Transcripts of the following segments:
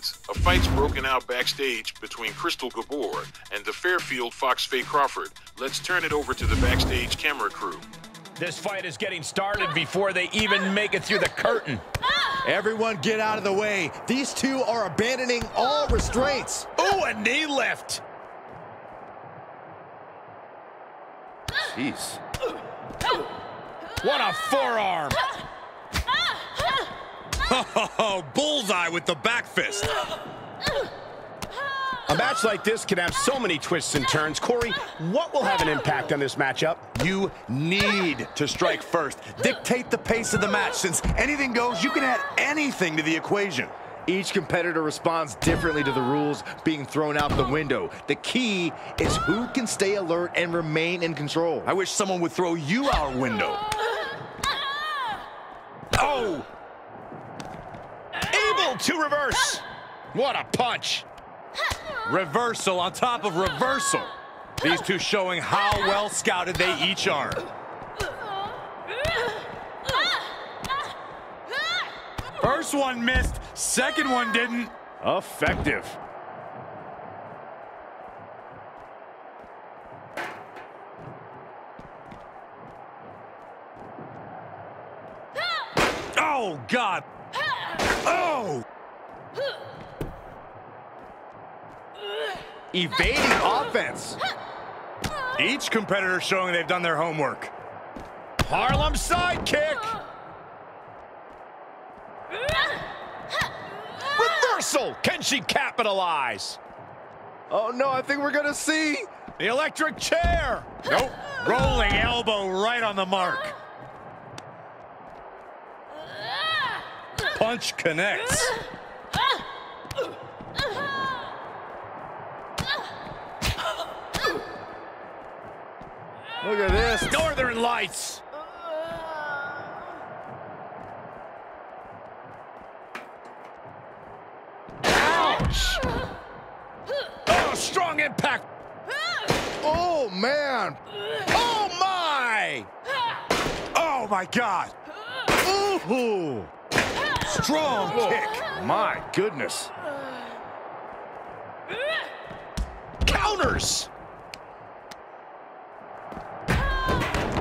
fans, a fight's broken out backstage between Crystal Gabor and the Fairfield Fox Faye Crawford. Let's turn it over to the backstage camera crew. This fight is getting started before they even make it through the curtain. Everyone get out of the way. These two are abandoning all restraints. Oh, a knee lift. Jeez. What a forearm. Oh, bullseye with the back fist. A match like this can have so many twists and turns. Corey, what will have an impact on this matchup? You need to strike first. Dictate the pace of the match. Since anything goes, you can add anything to the equation. Each competitor responds differently to the rules being thrown out the window. The key is who can stay alert and remain in control. I wish someone would throw you out a window. Oh! Able to reverse. What a punch. Reversal on top of reversal. These two showing how well scouted they each are. First one missed, second one didn't. Effective. Oh, God. Oh! Evading offense. Each competitor showing they've done their homework. Harlem sidekick. Reversal. Can she capitalize? Oh no, I think we're gonna see. The electric chair. Nope. Rolling elbow right on the mark. Punch connects. Look at this. Northern Lights. Ouch. Oh, strong impact. Oh man. Oh, my. Oh, my God. Ooh. Strong kick. My goodness. Counters.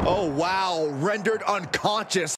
Oh wow, rendered unconscious.